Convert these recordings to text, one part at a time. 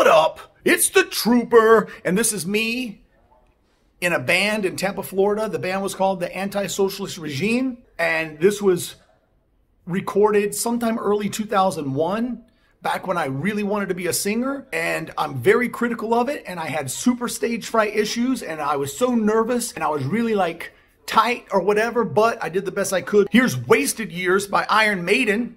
What up? It's the Trooper, and this is me in a band in Tampa, Florida. The band was called the Anti Socialist Regime, and this was recorded sometime early 2001 back when I really wanted to be a singer and I'm very critical of it and I had super stage fright issues and I was so nervous and I was really like tight or whatever, but I did the best I could. Here's Wasted Years by Iron Maiden.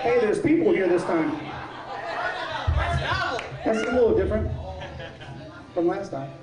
Hey, there's people here this time. That's a little different from last time.